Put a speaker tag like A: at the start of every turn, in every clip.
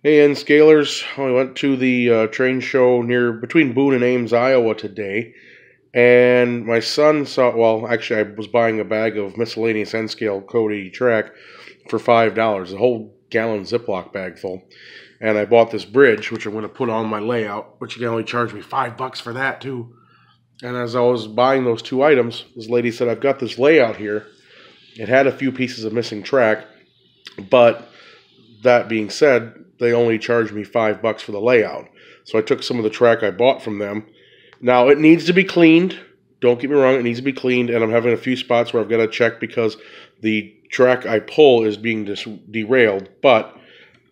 A: Hey, N Scalers. I went to the uh, train show near between Boone and Ames, Iowa today, and my son saw. Well, actually, I was buying a bag of miscellaneous N scale Kato track for five dollars, a whole gallon Ziploc bag full, and I bought this bridge, which I'm going to put on my layout, which you can only charge me five bucks for that too. And as I was buying those two items, this lady said, "I've got this layout here. It had a few pieces of missing track, but." That being said, they only charged me five bucks for the layout. So I took some of the track I bought from them. Now it needs to be cleaned. Don't get me wrong, it needs to be cleaned, and I'm having a few spots where I've got to check because the track I pull is being derailed. But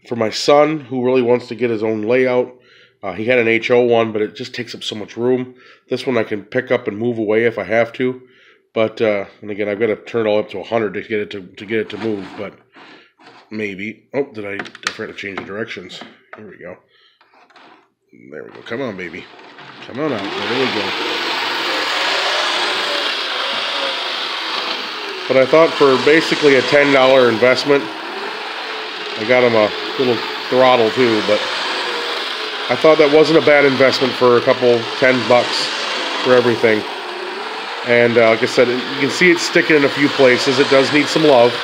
A: for my son, who really wants to get his own layout, uh, he had an HO one, but it just takes up so much room. This one I can pick up and move away if I have to. But uh, and again, I've got to turn it all up to 100 to get it to, to get it to move. But Maybe. Oh, did I, I to change the directions. Here we go. There we go. Come on, baby. Come on out. There we go. But I thought for basically a $10 investment, I got him a little throttle too, but I thought that wasn't a bad investment for a couple 10 bucks for everything. And uh, like I said, you can see it sticking in a few places. It does need some love.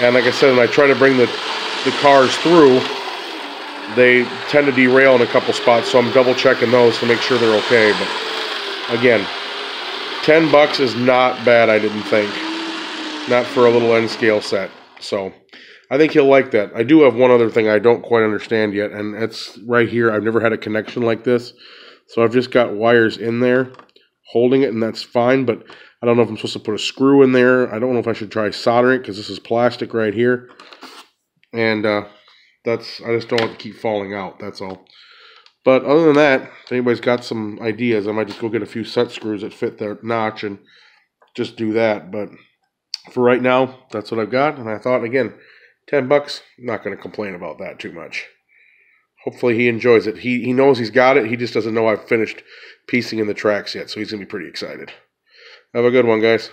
A: And like I said, when I try to bring the, the cars through, they tend to derail in a couple spots, so I'm double checking those to make sure they're okay. But again, 10 bucks is not bad, I didn't think. Not for a little N scale set. So I think he'll like that. I do have one other thing I don't quite understand yet, and it's right here. I've never had a connection like this. So I've just got wires in there holding it, and that's fine. But I don't know if I'm supposed to put a screw in there. I don't know if I should try soldering because this is plastic right here. And uh, that's I just don't want to keep falling out. That's all. But other than that, if anybody's got some ideas, I might just go get a few set screws that fit the notch and just do that. But for right now, that's what I've got. And I thought, again, 10 bucks, not going to complain about that too much. Hopefully he enjoys it. He, he knows he's got it. He just doesn't know I've finished piecing in the tracks yet. So he's going to be pretty excited. Have a good one, guys.